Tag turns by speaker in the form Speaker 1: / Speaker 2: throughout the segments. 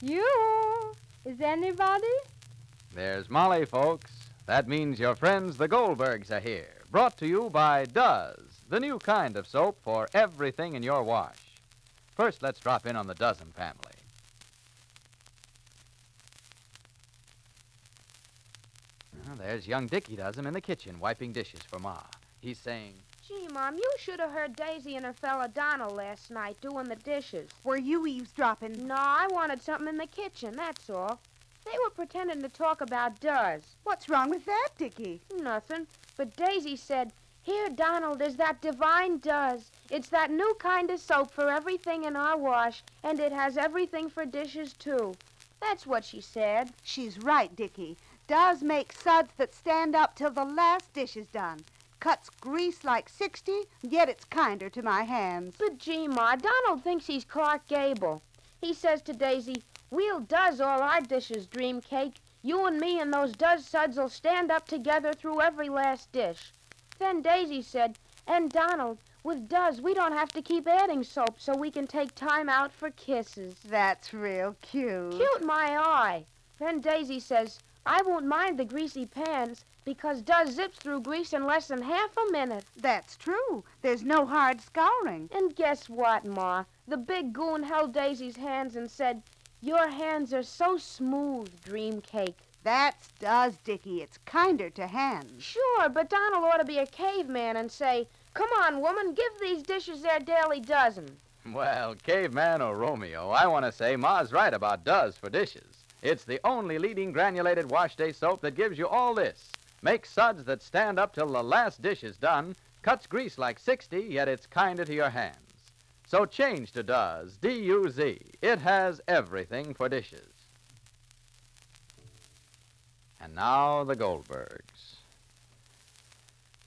Speaker 1: You? Is anybody?
Speaker 2: There's Molly, folks. That means your friends, the Goldbergs, are here. Brought to you by Duz, the new kind of soap for everything in your wash. First, let's drop in on the Dozen family. Well, there's young Dickie Dozen in the kitchen wiping dishes for Ma. He's saying,
Speaker 3: Gee, Mom, you should have heard Daisy and her fella Donald last night doing the dishes.
Speaker 4: Were you eavesdropping?
Speaker 3: No, I wanted something in the kitchen, that's all. They were pretending to talk about Duz.
Speaker 4: What's wrong with that, Dickie?
Speaker 3: Nothing. But Daisy said, Here, Donald, is that divine Duz. It's that new kind of soap for everything in our wash, and it has everything for dishes, too. That's what she said.
Speaker 4: She's right, Dickie. Duz make suds that stand up till the last dish is done. Cuts grease like 60, yet it's kinder to my hands.
Speaker 3: But gee, Ma, Donald thinks he's Clark Gable. He says to Daisy, We'll Duz all our dishes, Dream Cake. You and me and those Duz suds'll stand up together through every last dish. Then Daisy said, and Donald, with Duz, we don't have to keep adding soap so we can take time out for kisses.
Speaker 4: That's real cute.
Speaker 3: Cute my eye. Then Daisy says, I won't mind the greasy pans because Duz zips through grease in less than half a minute.
Speaker 4: That's true. There's no hard scouring.
Speaker 3: And guess what, Ma? The big goon held Daisy's hands and said, Your hands are so smooth, Dream Cake.
Speaker 4: That's Duz, Dickie. It's kinder to hands.
Speaker 3: Sure, but Donald ought to be a caveman and say, Come on, woman, give these dishes their daily dozen.
Speaker 2: Well, caveman or Romeo, I want to say Ma's right about Duz for dishes. It's the only leading granulated wash day soap that gives you all this. Makes suds that stand up till the last dish is done, cuts grease like 60, yet it's kinder to your hands. So change to D-U-Z. It has everything for dishes. And now the Goldbergs.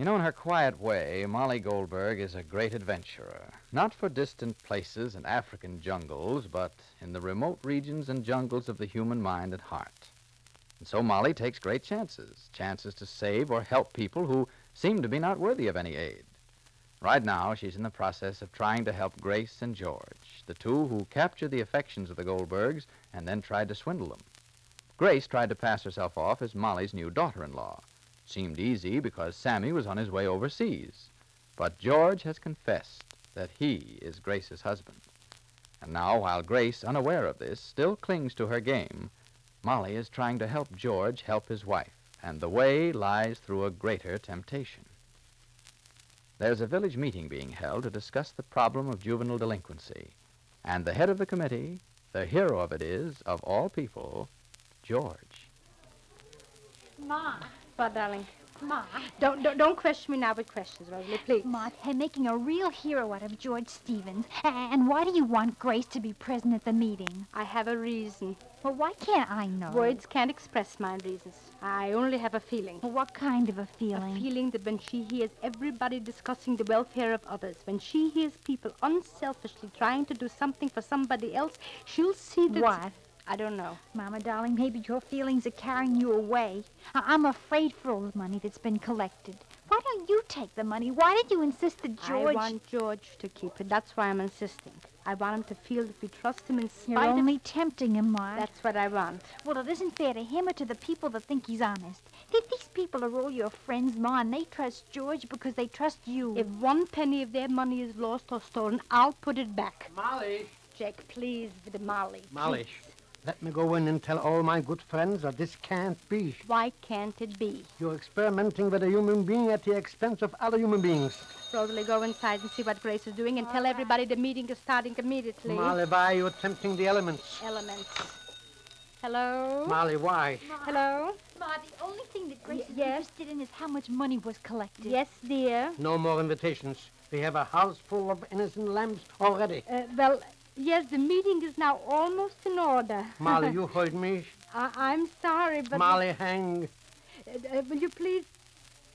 Speaker 2: You know, in her quiet way, Molly Goldberg is a great adventurer. Not for distant places and African jungles, but in the remote regions and jungles of the human mind and heart. And so Molly takes great chances chances to save or help people who seem to be not worthy of any aid. Right now, she's in the process of trying to help Grace and George, the two who captured the affections of the Goldbergs and then tried to swindle them. Grace tried to pass herself off as Molly's new daughter in law. Seemed easy because Sammy was on his way overseas. But George has confessed that he is Grace's husband. And now, while Grace, unaware of this, still clings to her game, Molly is trying to help George help his wife, and the way lies through a greater temptation. There's a village meeting being held to discuss the problem of juvenile delinquency, and the head of the committee, the hero of it is, of all people, George.
Speaker 1: Ma. What, darling? Ma. Don't, don't, don't question me now with questions, Rosalie, please.
Speaker 5: Ma, they're making a real hero out of George Stevens. And why do you want Grace to be present at the meeting?
Speaker 1: I have a reason.
Speaker 5: Well, why can't I know?
Speaker 1: Words can't express my reasons. I only have a feeling.
Speaker 5: Well, what kind of a feeling?
Speaker 1: A feeling that when she hears everybody discussing the welfare of others, when she hears people unselfishly trying to do something for somebody else, she'll see that...
Speaker 5: What?
Speaker 1: I don't know.
Speaker 5: Mama, darling, maybe your feelings are carrying you away. I- I'm afraid for all the money that's been collected. Why don't you take the money? Why did you insist that George...
Speaker 1: I want George to keep it. That's why I'm insisting. I want him to feel that we trust him in spite
Speaker 5: You're
Speaker 1: of...
Speaker 5: only tempting him, Ma.
Speaker 1: That's what I want.
Speaker 5: Well, it isn't fair to him or to the people that think he's honest. Th- These people are all your friends, Ma, and they trust George because they trust you.
Speaker 1: If one penny of their money is lost or stolen, I'll put it back.
Speaker 6: Molly.
Speaker 1: Jack, please, with Molly.
Speaker 6: Molly.
Speaker 1: Please.
Speaker 6: Let me go in and tell all my good friends that this can't be.
Speaker 1: Why can't it be?
Speaker 6: You're experimenting with a human being at the expense of other human beings.
Speaker 1: Rosalie, go inside and see what Grace is doing and tell everybody the meeting is starting immediately.
Speaker 6: Molly, why are you attempting the elements?
Speaker 1: Elements. Hello?
Speaker 6: Molly, why?
Speaker 1: Hello?
Speaker 5: Ma, the only thing that Grace
Speaker 1: Y-
Speaker 5: is
Speaker 1: yes?
Speaker 5: interested in is how much money was collected.
Speaker 1: Yes, dear.
Speaker 6: No more invitations. We have a house full of innocent lambs already.
Speaker 1: Uh, well, yes, the meeting is now almost in order.
Speaker 6: Molly, you heard me.
Speaker 1: I- I'm sorry, but...
Speaker 6: Molly, hang.
Speaker 1: Uh, uh, will you please...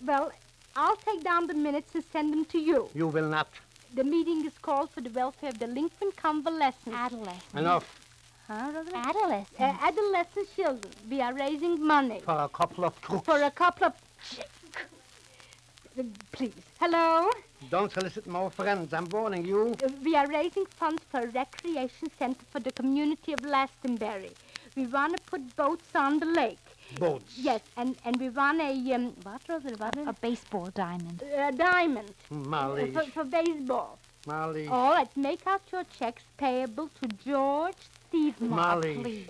Speaker 1: Well, I'll take down the minutes and send them to you.
Speaker 6: You will not.
Speaker 1: The meeting is called for the welfare of delinquent convalescents.
Speaker 5: Adolescent.
Speaker 6: Enough.
Speaker 1: Huh, Rosalie?
Speaker 5: Adolescent.
Speaker 1: Uh, adolescent children. We are raising money
Speaker 6: For a couple of crooks.
Speaker 1: for a couple of... Please. Hello?
Speaker 7: Don't solicit more friends, I'm warning you.
Speaker 1: We are raising funds for a recreation center for the community of Glastonbury. We want to put boats on the lake.
Speaker 7: Boats.
Speaker 1: Yes, and, and we want a, um, what was it, what
Speaker 5: A baseball diamond.
Speaker 1: a diamond
Speaker 7: Molly.
Speaker 1: for, for baseball.
Speaker 7: Molly.
Speaker 1: All right, make out your checks payable to George Stevens.
Speaker 7: Molly.
Speaker 1: Please.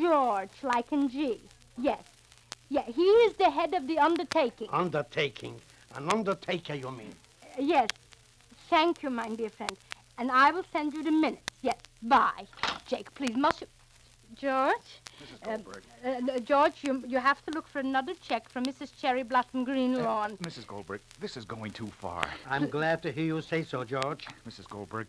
Speaker 1: George, like in G. Yes. Yeah, he is the head of the undertaking.
Speaker 7: Undertaking. An undertaker, you mean?
Speaker 1: Uh, yes. Thank you, my dear friend. And I will send you the minutes. Yes. Bye. Jake, please, must you... George? Uh, uh, George, you, you have to look for another check from Mrs. Cherry Blossom Green Lawn.
Speaker 8: Mrs. Goldberg, this is going too far.
Speaker 7: I'm glad to hear you say so, George.
Speaker 8: Mrs. Goldberg,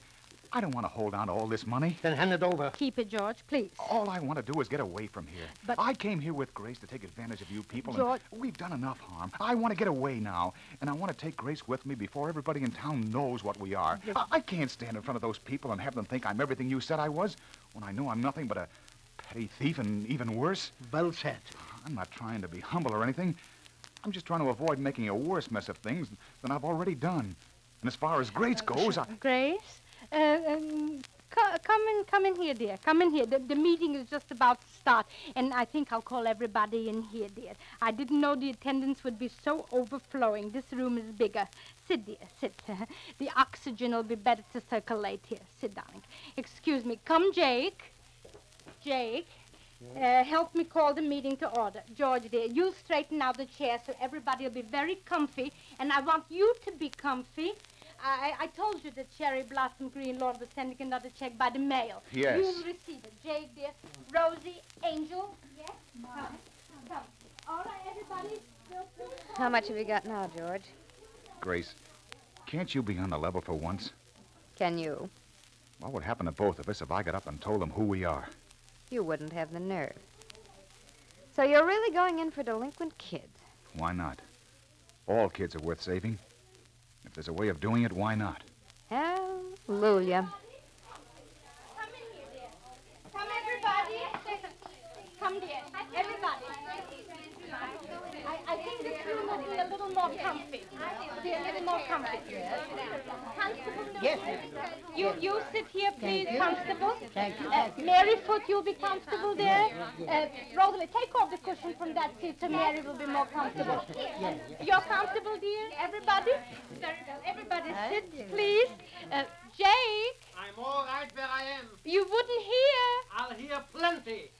Speaker 8: I don't want to hold on to all this money.
Speaker 7: Then hand it over.
Speaker 1: Keep it, George, please.
Speaker 8: All I want to do is get away from here.
Speaker 1: But-
Speaker 8: I came here with Grace to take advantage of you people,
Speaker 1: George-
Speaker 8: and we've done enough harm. I want to get away now, and I want to take Grace with me before everybody in town knows what we are. I, I can't stand in front of those people and have them think I'm everything you said I was, when I know I'm nothing but a petty thief and even worse.
Speaker 7: Well said.
Speaker 8: I'm not trying to be humble or anything. I'm just trying to avoid making a worse mess of things than I've already done. And as far as Grace goes, I...
Speaker 1: Grace, uh, co- come in, come in here, dear. Come in here. The, the meeting is just about to start, and I think I'll call everybody in here, dear. I didn't know the attendance would be so overflowing. This room is bigger. Sit, dear, sit. the oxygen will be better to circulate here. Sit, darling. Excuse me. Come, Jake. Jake. Uh, help me call the meeting to order. George, dear, you straighten out the chair so everybody will be very comfy, and I want you to be comfy. I, I told you that Cherry Blossom Green Lawn was sending another check by the mail.
Speaker 8: Yes.
Speaker 1: You'll receive it. Jake, dear. Rosie, Angel. Yes? Come. Come. All right, everybody.
Speaker 9: How much have you got now, George?
Speaker 8: Grace, can't you be on the level for once?
Speaker 9: Can you?
Speaker 8: What would happen to both of us if I got up and told them who we are?
Speaker 9: You wouldn't have the nerve. So you're really going in for delinquent kids?
Speaker 8: Why not? All kids are worth saving. If there's a way of doing it, why not?
Speaker 9: Hallelujah.
Speaker 1: Come in here, dear. Come, everybody. Come, dear. Everybody. I, I think this room will be a little more comfy. Be a little more comfy. Constable,
Speaker 6: Yes,
Speaker 1: you, you sit here, please, Constable.
Speaker 6: Thank you,
Speaker 1: Uh,
Speaker 6: thank you.
Speaker 1: Mary Foot, you'll be comfortable there. Uh, Rosalie, take off the cushion from that seat so Mary will be more comfortable. You're comfortable, dear? Everybody? Everybody sit, please. Uh, Jake,
Speaker 7: I'm all right where I am.
Speaker 1: you wouldn't hear.
Speaker 7: I'll hear plenty.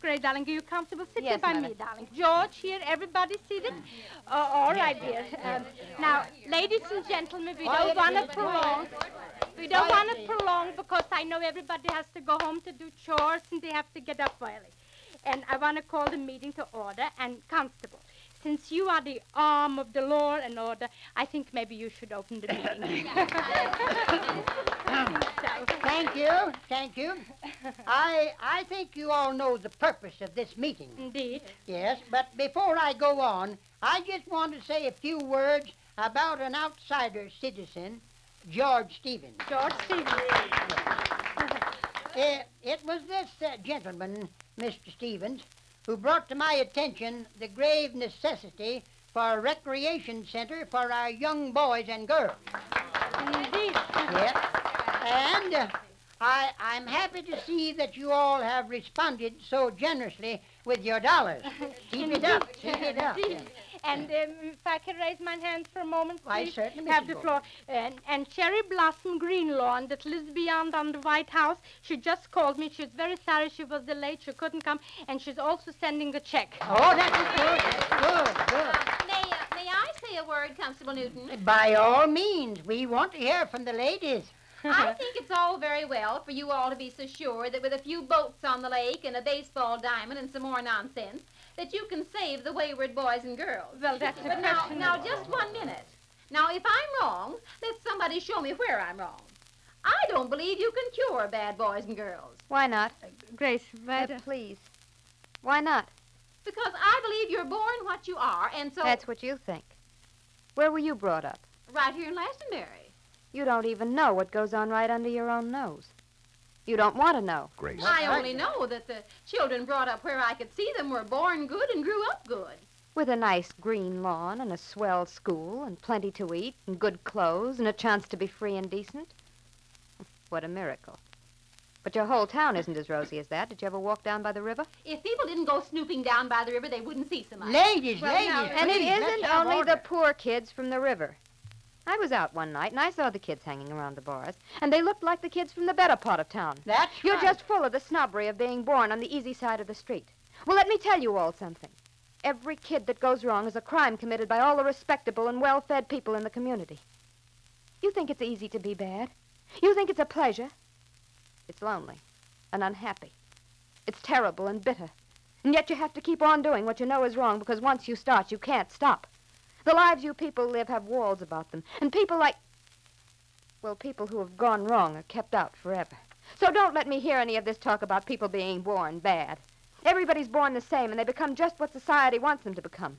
Speaker 1: Great, darling. Are you comfortable? Sit
Speaker 9: Yes,
Speaker 1: by me, darling. George, here, everybody seated? Uh, all right, dear. Um, now, ladies and gentlemen, we don't want to prolong. We don't want to prolong because I know everybody has to go home to do chores and they have to get up early. And I want to call the meeting to order. And, Constable, since you are the arm of the law and order, I think maybe you should open the meeting.
Speaker 6: Thank you, thank you. I I think you all know the purpose of this meeting.
Speaker 1: Indeed.
Speaker 6: Yes, but before I go on, I just want to say a few words about an outsider citizen, George Stevens.
Speaker 1: George Stevens.
Speaker 6: It, it was this uh, gentleman, Mr. Stevens, who brought to my attention the grave necessity for a recreation center for our young boys and girls.
Speaker 1: Indeed.
Speaker 6: Yes. And uh, I, I'm happy to see that you all have responded so generously with your dollars. Keep it up. Keep it up.
Speaker 1: Indeed. And um, if I can raise my hands for a moment,
Speaker 6: Why,
Speaker 1: please.
Speaker 6: certainly,
Speaker 1: Have
Speaker 6: Mrs.
Speaker 1: the floor. And, and Cherry Blossom Green Lawn that lives beyond on the White House, she just called me. She's very sorry she was delayed. She couldn't come. And she's also sending a check.
Speaker 6: Oh, that is good. Good, good.
Speaker 10: May, uh, may I say a word, Constable Newton?
Speaker 6: By all means, we want to hear from the ladies.
Speaker 10: I think it's all very well for you all to be so sure that with a few boats on the lake and a baseball diamond and some more nonsense, that you can save the wayward boys and girls.
Speaker 1: Well, that's a
Speaker 10: But now, now, just one minute. Now, if I'm wrong, let somebody show me where I'm wrong. I don't believe you can cure bad boys and girls.
Speaker 9: Why not?
Speaker 1: Grace,
Speaker 9: Uh,
Speaker 1: but,
Speaker 9: please. Why not?
Speaker 10: Because I believe you're born what you are, and so...
Speaker 9: That's what you think. Where were you brought up?
Speaker 10: Right here in Glastonbury.
Speaker 9: You don't even know what goes on right under your own nose. You don't want to know.
Speaker 8: Grace.
Speaker 10: I only know that the children brought up where I could see them were born good and grew up good.
Speaker 9: With a nice green lawn and a swell school and plenty to eat and good clothes and a chance to be free and decent. What a miracle. But your whole town isn't as rosy as that. Did you ever walk down by the river?
Speaker 10: If people didn't go snooping down by the river, they wouldn't see so much.
Speaker 6: Ladies,
Speaker 10: Well,
Speaker 6: ladies,
Speaker 10: now-
Speaker 9: And it
Speaker 6: please, let's
Speaker 9: isn't
Speaker 6: have
Speaker 9: only the poor kids from the river. I was out one night and I saw the kids hanging around the bars, and they looked like the kids from the better part of town.
Speaker 6: That's
Speaker 9: You're
Speaker 6: right.
Speaker 9: just full of the snobbery of being born on the easy side of the street. Well, let me tell you all something. Every kid that goes wrong is a crime committed by all the respectable and well-fed people in the community. You think it's easy to be bad? You think it's a pleasure? It's lonely and unhappy. It's terrible and bitter. And yet you have to keep on doing what you know is wrong because once you start, you can't stop. The lives you people live have walls about them. And people like. Well, people who have gone wrong are kept out forever. So don't let me hear any of this talk about people being born bad. Everybody's born the same, and they become just what society wants them to become.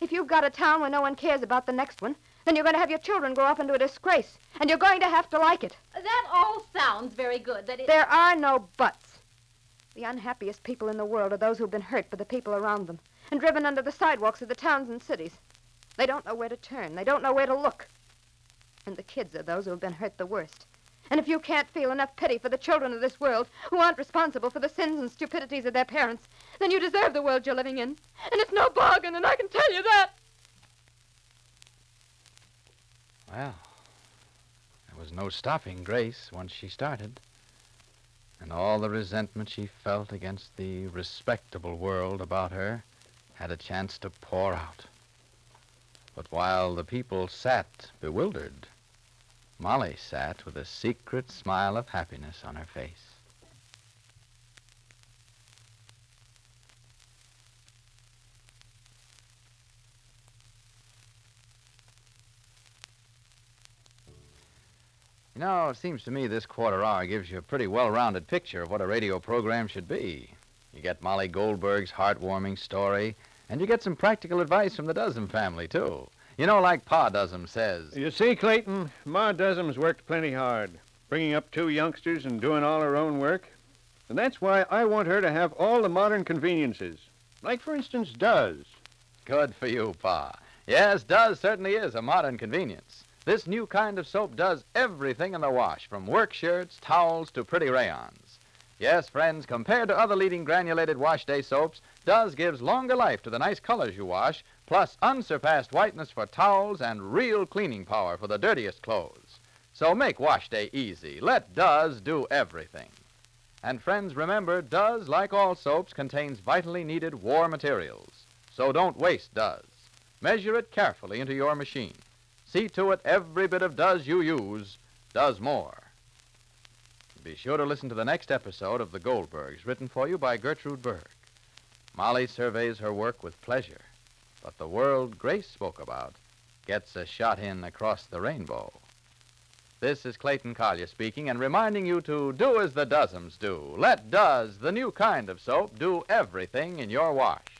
Speaker 9: If you've got a town where no one cares about the next one, then you're going to have your children grow up into a disgrace, and you're going to have to like it.
Speaker 10: That all sounds very good, but it...
Speaker 9: There are no buts. The unhappiest people in the world are those who've been hurt by the people around them and driven under the sidewalks of the towns and cities. They don't know where to turn. They don't know where to look. And the kids are those who have been hurt the worst. And if you can't feel enough pity for the children of this world who aren't responsible for the sins and stupidities of their parents, then you deserve the world you're living in. And it's no bargain, and I can tell you that.
Speaker 2: Well, there was no stopping Grace once she started. And all the resentment she felt against the respectable world about her had a chance to pour out. But while the people sat bewildered, Molly sat with a secret smile of happiness on her face. You know, it seems to me this quarter hour gives you a pretty well rounded picture of what a radio program should be. You get Molly Goldberg's heartwarming story, and you get some practical advice from the Dozen family, too. You know, like Pa Dozen says.
Speaker 11: You see, Clayton, Ma Dusum's worked plenty hard, bringing up two youngsters and doing all her own work. And that's why I want her to have all the modern conveniences. Like, for instance, Duz.
Speaker 2: Good for you, Pa. Yes, Duz certainly is a modern convenience. This new kind of soap does everything in the wash, from work shirts, towels, to pretty rayons. Yes, friends, compared to other leading granulated wash day soaps, Duz gives longer life to the nice colors you wash, plus unsurpassed whiteness for towels and real cleaning power for the dirtiest clothes. So make wash day easy. Let Duz do everything. And friends, remember, Duz, like all soaps, contains vitally needed war materials. So don't waste Duz. Measure it carefully into your machine. See to it every bit of Duz you use does more. Be sure to listen to the next episode of The Goldbergs, written for you by Gertrude Berg. Molly surveys her work with pleasure, but the world Grace spoke about gets a shot in across the rainbow. This is Clayton Collyer speaking and reminding you to do as the Dozums do. Let Duz, the new kind of soap, do everything in your wash.